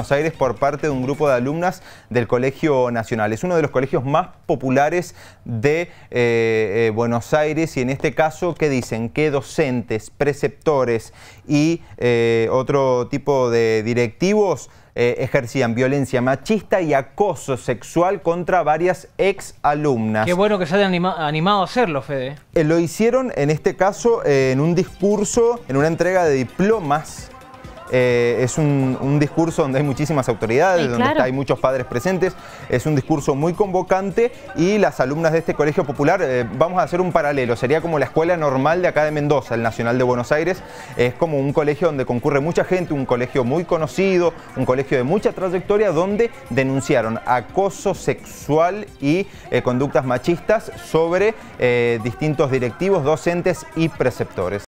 Buenos Aires por parte de un grupo de alumnas del Colegio Nacional. Es uno de los colegios más populares de eh, eh, Buenos Aires y en este caso, ¿qué dicen? Que docentes, preceptores y eh, otro tipo de directivos ejercían violencia machista y acoso sexual contra varias ex alumnas. Qué bueno que se hayan animado a hacerlo, Fede. lo hicieron en este caso en un discurso, en una entrega de diplomas eh, es un, discurso donde hay muchísimas autoridades, donde hay muchos padres presentes. Es un discurso muy convocante y las alumnas de este colegio popular, eh, vamos a hacer un paralelo, sería como la escuela normal de acá de Mendoza, el Nacional de Buenos Aires. Es como un colegio donde concurre mucha gente, un colegio muy conocido, un colegio de mucha trayectoria, donde denunciaron acoso sexual y eh, conductas machistas sobre distintos directivos, docentes y preceptores.